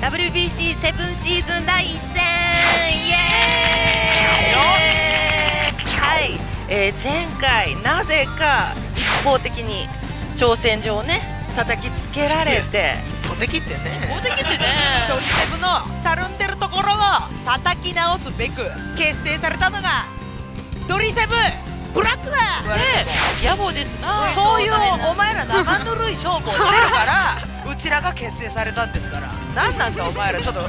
WBC セブンシーズン第一戦。イエーイ。はい、えー、前回なぜか一方的に挑戦状をね叩きつけられて。投擲ってね。投擲ってね。ドリセブのたるんでるところを叩き直すべく結成されたのがドリセブブラックだ。ね野暮ですな。そういうお前ら生ぬるい勝負をしてるから うちらが結成されたんですから。何なんだお前ら。ちょっと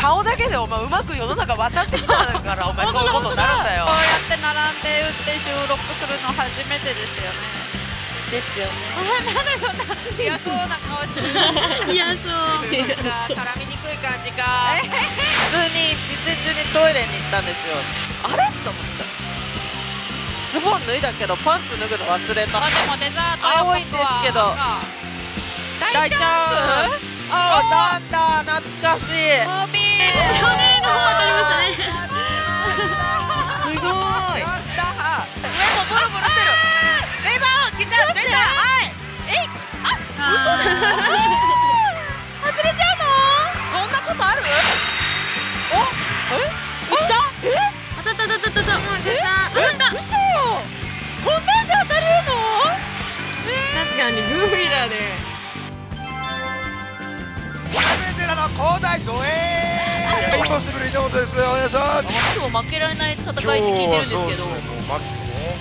顔だけでお前うまく世の中渡ってきたんだからお前そういうことになるんだよ。こうやって並んで打って収録するの初めてですよね。ですよね。なんでそんな嫌そうな顔してる。嫌そう。絡みにくい感じか。普通に実践中にトイレに行ったんですよ。あれ？と思った。ズボン脱いだけどパンツ脱ぐの忘れた。あでもデザート青いんですけど。大チャンス。あ、なんだ懐かしい。ムービー。少年の方当たりましたね。グーフィーラーで。の広大ドエインポッシブル井本です。お願いします。今日負けられない戦いって聞いてるんですけど。もう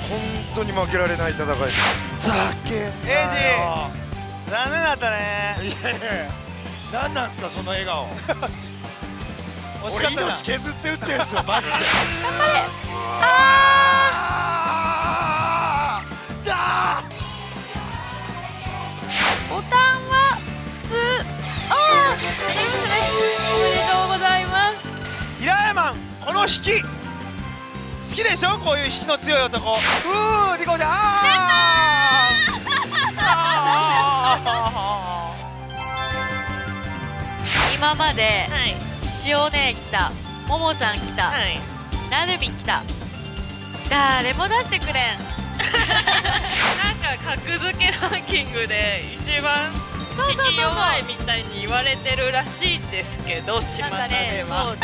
本当に負けられない戦いざけエイジ。残念だったね。いやいや何なんすかその笑顔。俺命削って打ってんすよマジで。頑張れの引き好きでしょ？こういう引きの強い男。うーリコちゃん。今まで、はい、塩姉来たももさん来た、はい、なるみ来た。誰も出してくれん。なんか格付けランキングで一番引き弱いみたいに言われてるらしいんですけど巷では、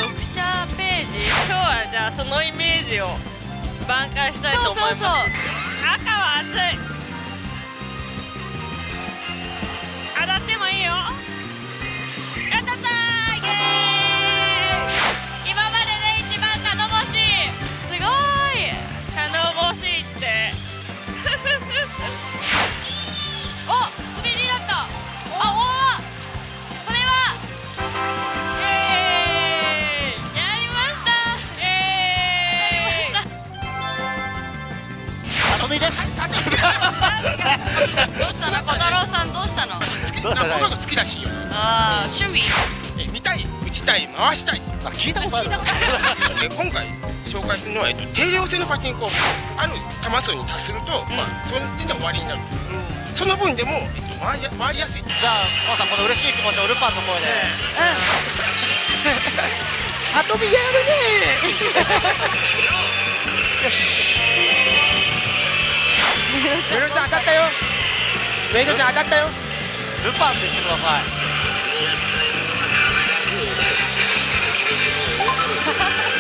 ージ？今日はじゃあそのイメージを挽回したいと思います。赤は熱い。音楽好きだしよああ趣味？え見たい？打ちたい？回したい？あ聞いたことあるえ今回紹介するのは、えっと、定量性のパチンコ。ある玉数に達すると、うん、まあその点で終わりになる、うん、その分でも、えっと、回り回りやすい。じゃあマさんこの嬉しい気持ちをルパンの声で、うん、里見やるねよしメロちゃん当たったよメロちゃん当たったよルパンって言ってください。